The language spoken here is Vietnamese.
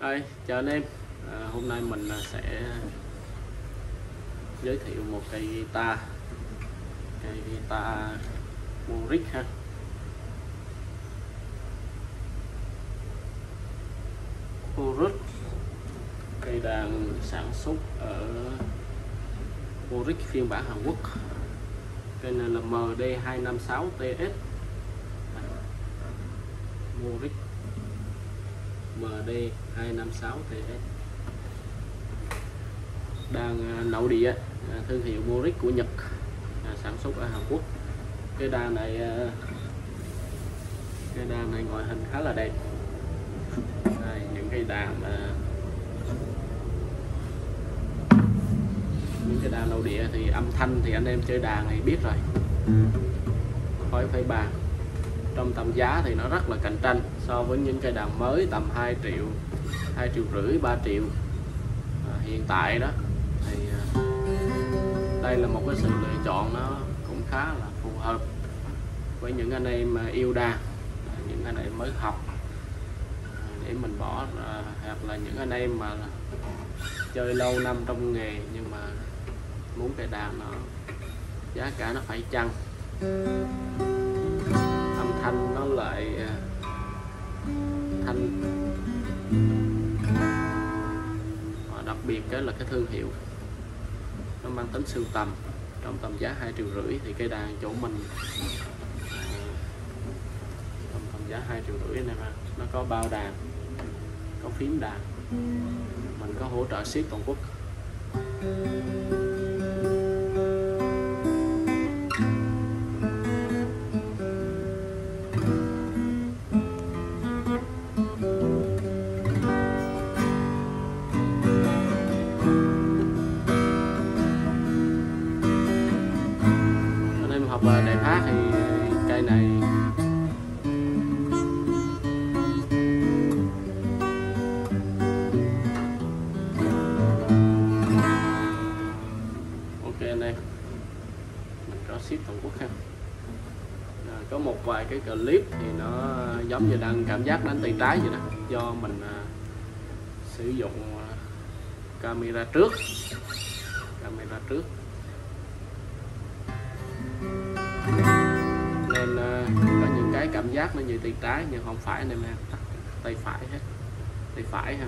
Đây, chào anh em. À, Hôm nay mình à, sẽ giới thiệu một cây guitar Cây guitar Muric ha. Muric Cây đàn sản xuất ở Muric phiên bản Hàn Quốc. Cây này là MD256TS à, Muric MD256TS đàn nậu địa à, thương hiệu Moric của Nhật à, sản xuất ở Hàn Quốc. Cái đàn này à, cái đàn này ngoại hình khá là đẹp. Đây, những cái đàn mà những cái đàn nội địa thì âm thanh thì anh em chơi đàn này biết rồi. Khỏi phải bàn trong tầm giá thì nó rất là cạnh tranh so với những cây đàn mới tầm 2 triệu 2 triệu rưỡi 3 triệu. À, hiện tại đó thì à, đây là một cái sự lựa chọn nó cũng khá là phù hợp với những anh em mà yêu đàn à, những anh em mới học. À, để mình bỏ à, hoặc là những anh em mà chơi lâu năm trong nghề nhưng mà muốn cây đàn nó giá cả nó phải chăng. Thanh. Và đặc biệt cái là cái thương hiệu, nó mang tính sưu tầm, trong tầm giá hai triệu rưỡi thì cây đàn chỗ mình, trong tầm giá hai triệu rưỡi này mà nó có bao đàn, có phím đàn, mình có hỗ trợ ship toàn quốc. Thì cây này ok anh em mình có ship toàn quốc ha. À, có một vài cái clip thì nó giống như đang cảm giác đánh tay trái vậy đó do mình à, sử dụng à, camera trước. Camera trước. Những giác nó như tay trái, nhưng không phải anh em ha tay phải hết. Tay phải ha